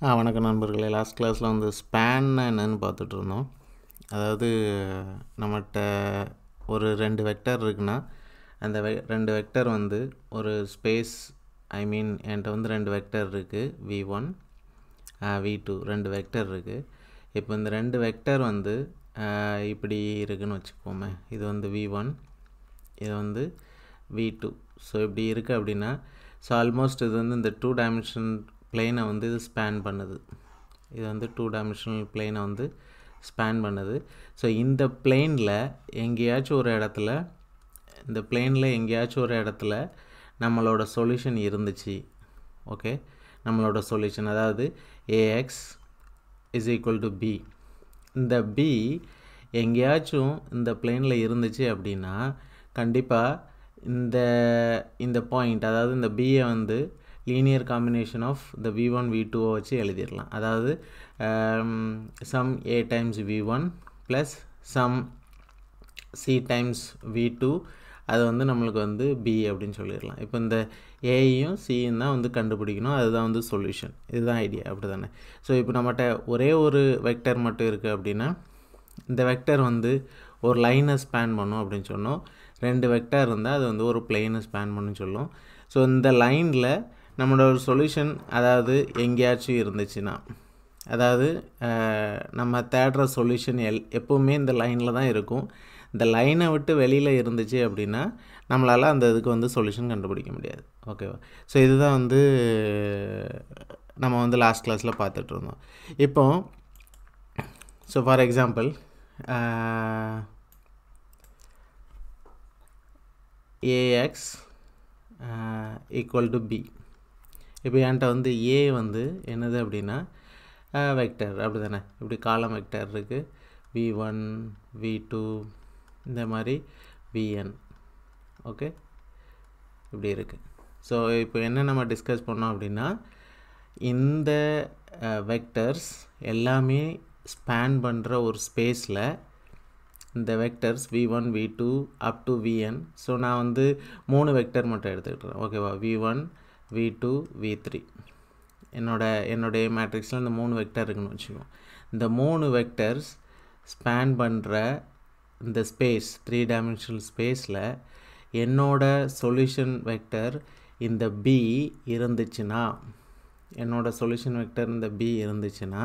ஆ வணக்கம் நண்பர்களே. லாஸ்ட் கிளாஸில் வந்து ஸ்பேன் என்னன்னு பார்த்துட்டு இருந்தோம் அதாவது நம்மகிட்ட ஒரு ரெண்டு வெக்டர் இருக்குன்னா அந்த வெ ரெண்டு வெக்டர் வந்து ஒரு ஸ்பேஸ் ஐ மீன் என்கிட்ட வந்து ரெண்டு வெக்டர் இருக்குது வி ஒன் வி டூ ரெண்டு வெக்டர் இருக்குது இப்போ இந்த ரெண்டு வெக்டர் வந்து இப்படி இருக்குன்னு வச்சுக்கோமே. இது வந்து வி ஒன் இது வந்து வி டூ ஸோ இப்படி இருக்குது அப்படின்னா ஸோ ஆல்மோஸ்ட் இது வந்து இந்த டூ டைமென்ஷன் பிளேனை வந்து இது ஸ்பேன் பண்ணுது. இது வந்து டூ டைமென்ஷனல் பிளெயினை வந்து ஸ்பேன் பண்ணுது. ஸோ இந்த பிளெயினில் எங்கேயாச்சும் ஒரு இடத்துல இந்த பிளெயினில் எங்கேயாச்சும் ஒரு இடத்துல நம்மளோட சொல்யூஷன் இருந்துச்சு. ஓகே நம்மளோட சொல்யூஷன் அதாவது A X is equal to B இந்த பி எங்கேயாச்சும் இந்த பிளெயினில் இருந்துச்சு அப்படின்னா கண்டிப்பாக இந்த இந்த பாயிண்ட் அதாவது இந்த பியை வந்து linear combination of the V one V டூவை வச்சு எழுதிடலாம். அதாவது some A times V one plus some C times V two அது வந்து நம்மளுக்கு வந்து பி அப்படின்னு சொல்லிடலாம். இப்போ இந்த ஏயும் சியும் தான் வந்து கண்டுபிடிக்கணும். அதுதான் வந்து சொல்யூஷன் இதுதான் ஐடியா அப்படி தானே ஸோ இப்போ நம்மகிட்ட ஒரே ஒரு வெக்டர் மட்டும் இருக்குது அப்படின்னா இந்த வெக்டர் வந்து ஒரு லைனை ஸ்பேன் பண்ணும் அப்படின்னு சொன்னோம். ரெண்டு வெக்டர் இருந்தால் அது வந்து ஒரு பிளெயினை ஸ்பேன் பண்ணுன்னு சொல்லும். ஸோ இந்த லைனில் நம்மளோட ஒரு சொல்யூஷன் அதாவது எங்கேயாச்சும் இருந்துச்சுன்னா அதாவது நம்ம தேடுற சொல்யூஷன் எல் எப்போவுமே இந்த லைனில் தான் இருக்கும். இந்த லைனை விட்டு வெளியில் இருந்துச்சு அப்படின்னா நம்மளால் அந்த இதுக்கு வந்து சொல்யூஷன் கண்டுபிடிக்க முடியாது. ஓகேவா ஸோ இதுதான் வந்து நம்ம வந்து லாஸ்ட் கிளாஸில் பார்த்துட்டு இருந்தோம். இப்போ so for example A x equal to B இப்போ என்கிட்ட வந்து ஏ வந்து என்னது அப்படின்னா வெக்டர் அப்படி தானே இப்படி காலம் வெக்டர் இருக்குது வி ஒன் வி டூ இந்த மாதிரி விஎன் ஓகே இப்படி இருக்குது ஸோ இப்போ என்ன நம்ம டிஸ்கஸ் பண்ணோம் அப்படின்னா இந்த வெக்டர்ஸ் எல்லாமே ஸ்பேன் பண்ணுற ஒரு ஸ்பேஸில் இந்த vectors V one V two up to V n so நான் வந்து மூணு வெக்டர் மட்டும் எடுத்துக்கிட்டுறேன். ஓகேவா V? One V two V three என்னோட என்னுடைய மேட்ரிக்ஸில் இந்த மூணு வெக்டர் இருக்குன்னு வச்சுக்கோம் இந்த மூணு வெக்டர்ஸ் ஸ்பேன் பண்ணுற இந்த ஸ்பேஸ் த்ரீ டைமென்ஷனல் ஸ்பேஸில் என்னோட சொல்யூஷன் வெக்டர் இந்த பி இருந்துச்சுன்னா என்னோட சொல்யூஷன் வெக்டர் இந்த பி இருந்துச்சுன்னா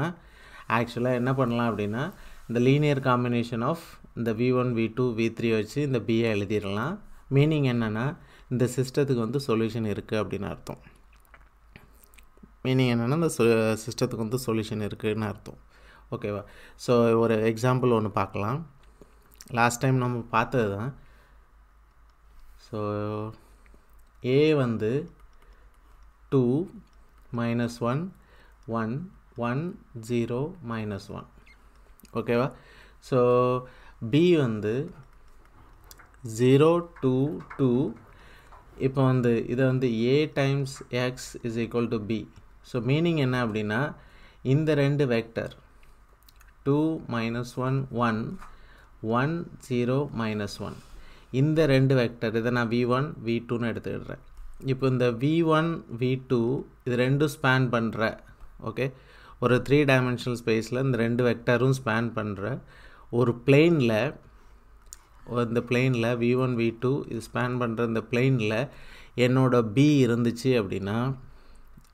ஆக்சுவலாக என்ன பண்ணலாம் அப்படின்னா இந்த லீனியர் காம்பினேஷன் ஆஃப் இந்த V one V two V three வச்சு இந்த பியை எழுதிடலாம். மீனிங் என்னென்னா இந்த சிஸ்டத்துக்கு வந்து சொல்யூஷன் இருக்குது அப்படின்னு அர்த்தம். மீனிங் என்னென்னா இந்த சிஸ்டத்துக்கு வந்து சொல்யூஷன் இருக்குதுன்னு அர்த்தம். ஓகேவா ஸோ ஒரு எக்ஸாம்பிள் ஒன்று பார்க்கலாம். லாஸ்ட் டைம் நம்ம பார்த்தது தான் ஸோ ஏ வந்து two minus one one one zero minus one ஓகேவா ஸோ பி வந்து ஜீரோ டூ டூ இப்போ வந்து இதை வந்து A times x is equal to B so meaning என்ன அப்படின்னா இந்த ரெண்டு vector two minus one one one zero minus one இந்த ரெண்டு வெக்டர் இதை நான் வி ஒன் வி டூன்னு எடுத்துக்கிடுறேன். இப்போ இந்த வி ஒன் வி டூ இது ரெண்டும் ஸ்பேன் பண்ணுற ஓகே ஒரு த்ரீ டைமென்ஷனல் ஸ்பேஸில் இந்த ரெண்டு வெக்டரும் ஸ்பேன் பண்ணுற ஒரு பிளெயினில் இந்த பிளெயினில் வி ஒன் வி டூ இது ஸ்பேன் பண்ணுற இந்த பிளெயினில் என்னோட பி இருந்துச்சு அப்படின்னா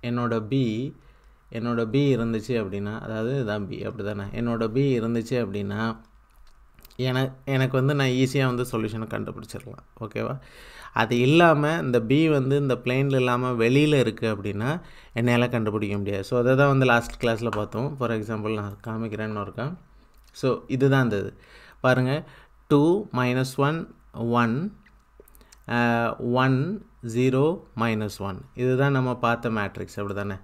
என்னோட பி என்னோட பி இருந்துச்சு அப்படின்னா அதாவது இதான் பி அப்படி தானே என்னோட பி இருந்துச்சு அப்படின்னா எனக்கு எனக்கு வந்து நான் ஈஸியாக வந்து சொல்யூஷனை கண்டுபிடிச்சிடலாம். ஓகேவா அது இல்லாமல் இந்த பி வந்து இந்த பிளெயினில் இல்லாமல் வெளியில் இருக்குது அப்படின்னா என்னால் கண்டுபிடிக்க முடியாது. ஸோ அதை தான் வந்து லாஸ்ட் கிளாஸில் பார்த்தோம். ஃபார் எக்ஸாம்பிள் நான் காமிக்கிறேன்னு இருக்கேன் ஸோ இதுதான் இந்த இது. பாருங்கள் two minus one one one zero minus one இதுதான் நம்ம பார்த்த மேட்ரிக்ஸ் அப்படி தானே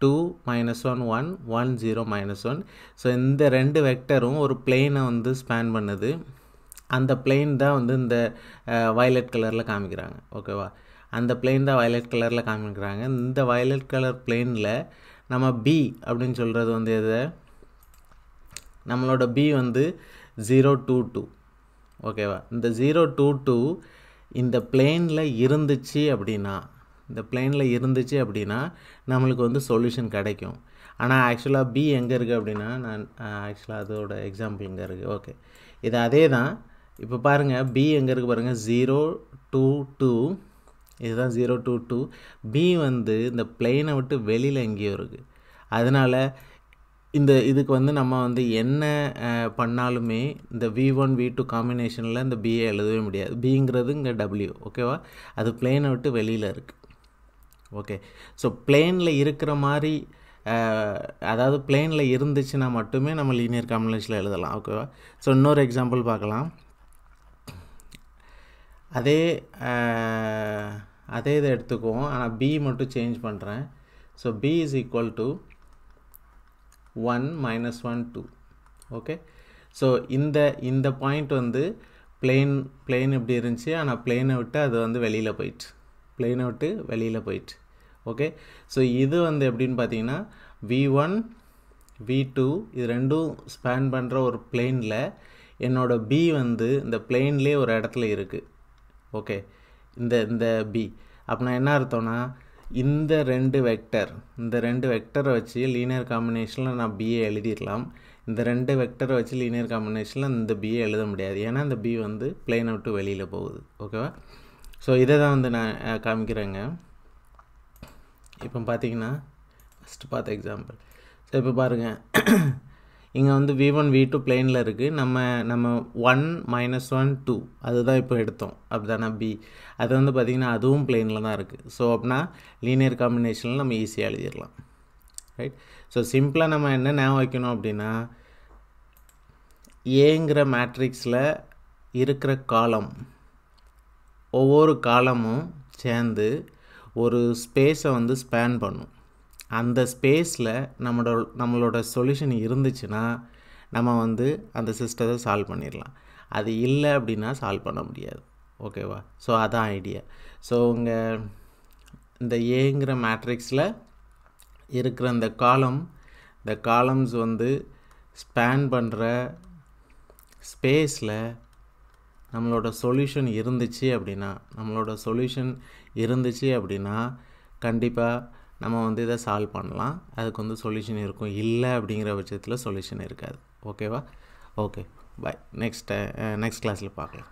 two minus one one one zero minus one so இந்த ரெண்டு வெக்டரும் ஒரு பிளெயினை வந்து ஸ்பேன் பண்ணுது. அந்த பிளெயின் தான் வந்து இந்த uh, வயலட் கலரில் காமிக்கிறாங்க. ஓகேவா அந்த பிளெயின் தான் வயலட் கலரில் காமிக்கிறாங்க. இந்த வயலட் கலர் பிளெயினில் நம்ம பி அப்படின்னு சொல்கிறது வந்து எது? நம்மளோட பி வந்து ஜீரோ டூ டூ ஓகேவா? இந்த ஜீரோ டூ டூ இந்த பிளேனில் இருந்துச்சு அப்படின்னா இந்த பிளேனில் இருந்துச்சு அப்படின்னா நம்மளுக்கு வந்து சொல்யூஷன் கிடைக்கும். ஆனால் ஆக்சுவலாக பி எங்கே இருக்குது அப்படின்னா நான் ஆக்சுவலாக அதோட எக்ஸாம்பிள் இங்கே இருக்குது ஓகே இது அதே தான் இப்போ பாருங்கள் பி எங்கே இருக்குது பாருங்கள் ஜீரோ டூ டூ இதுதான் ஜீரோ டூ டூ பி வந்து இந்த பிளெயினை விட்டு வெளியில் எங்கேயோ இருக்குது அதனால் இந்த இதுக்கு வந்து நம்ம வந்து என்ன பண்ணாலுமே இந்த வி ஒன் வி டூ காம்பினேஷனில் இந்த பிஏ எழுதவே முடியாது. பிங்கிறது இங்கே டபிள்யூ ஓகேவா அது பிளேனை விட்டு வெளியில் இருக்குது ஓகே ஸோ பிளேனில் இருக்கிற மாதிரி அதாவது பிளேனில் இருந்துச்சுன்னா மட்டுமே நம்ம லீனியர் காம்பினேஷனில் எழுதலாம் ஓகேவா ஸோ இன்னொரு எக்ஸாம்பிள் பார்க்கலாம். அதே அதே இதை எடுத்துக்குவோம். ஆனால் பி மட்டும் சேஞ்ச் பண்ணுறேன் so B is equal to one minus one two okay so இந்த இந்த பாயிண்ட் வந்து பிளெயின் பிளெயின் இப்படி இருந்துச்சு? ஆனால் பிளெயினை விட்டு அது வந்து வெளியில் போயிட்டு. பிளெயினை விட்டு வெளியில் போயிட்டு. ஓகே ஸோ இது வந்து எப்படின்னு பார்த்தீங்கன்னா வி ஒன் வி டூ இது ரெண்டும் ஸ்பேன் பண்ணுற ஒரு பிளெயினில் என்னோடய பி வந்து இந்த பிளெயின்லேயே ஒரு இடத்துல இருக்குது ஓகே இந்த இந்த பி அப்படின்னா என்ன அர்த்தம்னா இந்த ரெண்டு வெக்டர் இந்த ரெண்டு வெக்டரை வச்சு லீனியர் காம்பினேஷனில் நான் பிஏ எழுதிடலாம். இந்த ரெண்டு வெக்டரை வச்சு லீனியர் காம்பினேஷனில் இந்த பிஏ எழுத முடியாது. ஏன்னா இந்த பி வந்து பிளேனை விட்டு வெளியில் போகுது. ஓகேவா ஸோ இதை தான் வந்து நான் காமிக்கிறேங்க. இப்போ பார்த்தீங்கன்னா ஃபஸ்ட்டு பார்த்த எக்ஸாம்பிள் ஸோ இப்போ பாருங்கள் இங்கே வந்து வி ஒன் வி டூ பிளெயினில் இருக்குது நம்ம நம்ம ஒன் மைனஸ் ஒன் டூ அதுதான் இப்போ எடுத்தோம். அப்படிதானே? பி அது வந்து பார்த்திங்கன்னா அதுவும் பிளெயினில் தான் இருக்குது ஸோ அப்படின்னா லீனியர் காம்பினேஷனில் நம்ம ஈஸியாக எழுதிடலாம். ரைட் ஸோ சிம்பிளாக நம்ம என்ன ஞாபகம் வைக்கணும் அப்படின்னா ஏங்கிற மேட்ரிக்ஸில் இருக்கிற காலம் ஒவ்வொரு காலமும் சேர்ந்து ஒரு ஸ்பேஸை வந்து ஸ்பேன் பண்ணும். அந்த ஸ்பேஸில் நம்மளோட நம்மளோட சொல்யூஷன் இருந்துச்சுன்னா நம்ம வந்து அந்த சிஸ்டத்தை சால்வ் பண்ணிடலாம். அது இல்லை அப்படின்னா சால்வ் பண்ண முடியாது. ஓகேவா ஸோ அதான் ஐடியா ஸோ உங்கள் இந்த ஏங்கிற மேட்ரிக்ஸில் இருக்கிற இந்த காலம் இந்த காலம்ஸ் வந்து ஸ்பேன் பண்ணுற ஸ்பேஸில் நம்மளோட சொல்யூஷன் இருந்துச்சு அப்படின்னா நம்மளோட சொல்யூஷன் இருந்துச்சு அப்படின்னா கண்டிப்பாக நம்ம வந்து இதை சால்வ் பண்ணலாம். அதுக்கு வந்து சொல்யூஷன் இருக்கும். இல்லை அப்படிங்கிற பட்சத்தில் சொல்யூஷன் இருக்காது. ஓகேவா ஓகே பாய் நெக்ஸ்ட் நெக்ஸ்ட் கிளாஸில் பார்க்கலாம்.